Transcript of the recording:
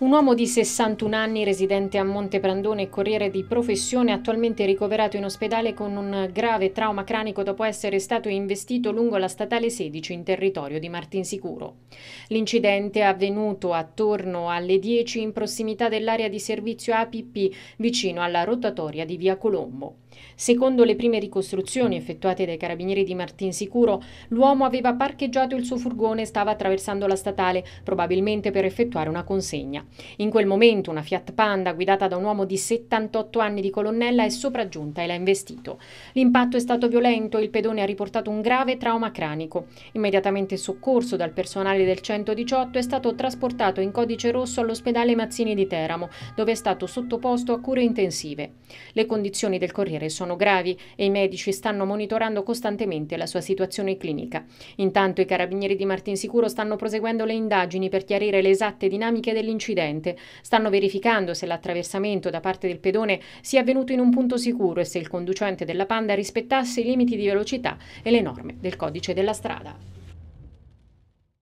Un uomo di 61 anni, residente a Monteprandone e corriere di professione, attualmente ricoverato in ospedale con un grave trauma cranico dopo essere stato investito lungo la statale 16 in territorio di Martinsicuro. L'incidente è avvenuto attorno alle 10 in prossimità dell'area di servizio APP vicino alla rotatoria di Via Colombo. Secondo le prime ricostruzioni effettuate dai carabinieri di Martinsicuro, l'uomo aveva parcheggiato il suo furgone e stava attraversando la statale, probabilmente per effettuare una consegna. In quel momento una Fiat Panda guidata da un uomo di 78 anni di colonnella è sopraggiunta e l'ha investito. L'impatto è stato violento e il pedone ha riportato un grave trauma cranico. Immediatamente soccorso dal personale del 118 è stato trasportato in codice rosso all'ospedale Mazzini di Teramo, dove è stato sottoposto a cure intensive. Le condizioni del corriere sono gravi e i medici stanno monitorando costantemente la sua situazione clinica. Intanto i carabinieri di Martinsicuro stanno proseguendo le indagini per chiarire le esatte dinamiche dell'incidente incidente. Stanno verificando se l'attraversamento da parte del pedone sia avvenuto in un punto sicuro e se il conducente della Panda rispettasse i limiti di velocità e le norme del codice della strada.